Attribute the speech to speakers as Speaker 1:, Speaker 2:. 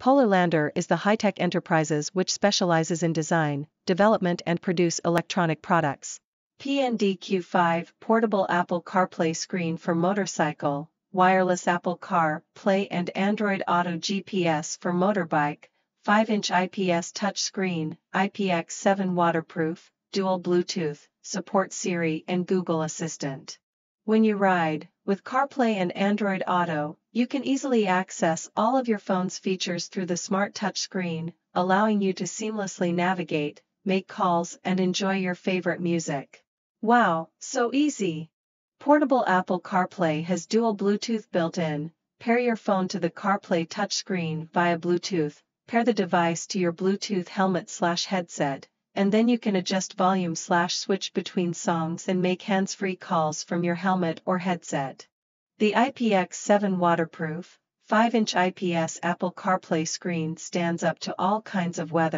Speaker 1: Polarlander is the high-tech enterprises which specializes in design, development and produce electronic products. PNDQ5 Portable Apple CarPlay Screen for Motorcycle, Wireless Apple Car, Play and Android Auto GPS for Motorbike, 5-inch IPS touchscreen, IPX7 waterproof, dual Bluetooth, support Siri and Google Assistant. When you ride, with CarPlay and Android Auto, you can easily access all of your phone's features through the smart touchscreen, allowing you to seamlessly navigate, make calls and enjoy your favorite music. Wow, so easy! Portable Apple CarPlay has dual Bluetooth built in. Pair your phone to the CarPlay touchscreen via Bluetooth, pair the device to your Bluetooth helmet slash headset, and then you can adjust volume slash switch between songs and make hands-free calls from your helmet or headset. The IPX7 waterproof, 5-inch IPS Apple CarPlay screen stands up to all kinds of weather.